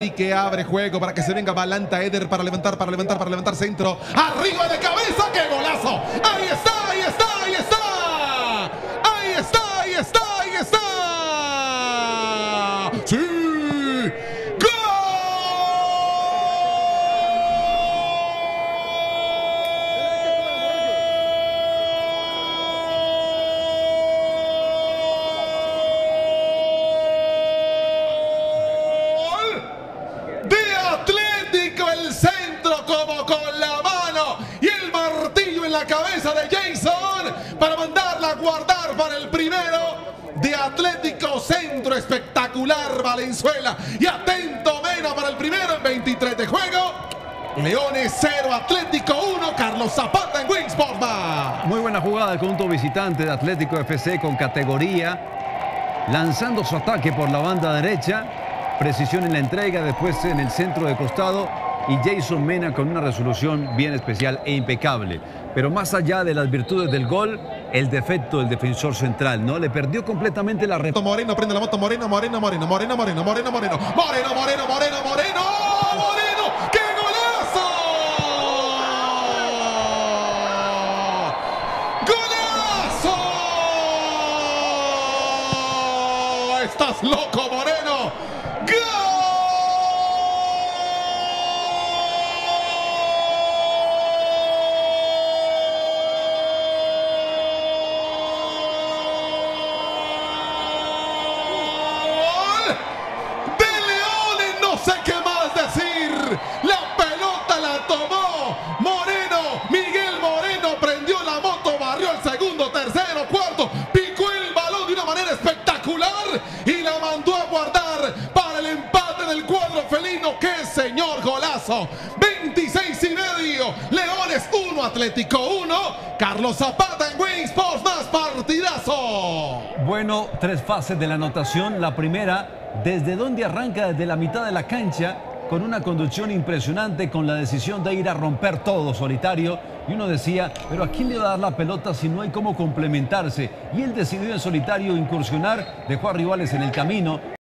Y que abre juego para que se venga Balanta Eder para levantar, para levantar, para levantar centro. Arriba de cabeza, qué golazo. Ahí está, ahí está, ahí está. Para mandarla a guardar para el primero de Atlético Centro espectacular Valenzuela. Y atento Mena para el primero en 23 de juego. Leones 0 Atlético 1 Carlos Zapata en Wingsport Muy buena jugada del conjunto visitante de Atlético FC con categoría, lanzando su ataque por la banda derecha, precisión en la entrega, después en el centro de costado y Jason Mena con una resolución bien especial e impecable. Pero más allá de las virtudes del gol, el defecto del defensor central, ¿no? Le perdió completamente la Moreno, Moreno prende la moto Moreno, Moreno, Moreno, Moreno, Moreno, Moreno, Moreno, Moreno, Moreno, Moreno, Moreno, Moreno, ¡qué golazo! ¡Golazo! Estás loco, Moreno. Moto, barrió el segundo, tercero, cuarto, picó el balón de una manera espectacular y la mandó a guardar para el empate del cuadro felino. ¡Qué señor golazo! 26 y medio, Leones 1, Atlético 1, Carlos Zapata en Wings Sports, más partidazo. Bueno, tres fases de la anotación. La primera, desde donde arranca desde la mitad de la cancha, con una conducción impresionante, con la decisión de ir a romper todo solitario. Y uno decía, pero ¿a quién le va a dar la pelota si no hay cómo complementarse? Y él decidió en solitario incursionar, dejó a rivales en el camino.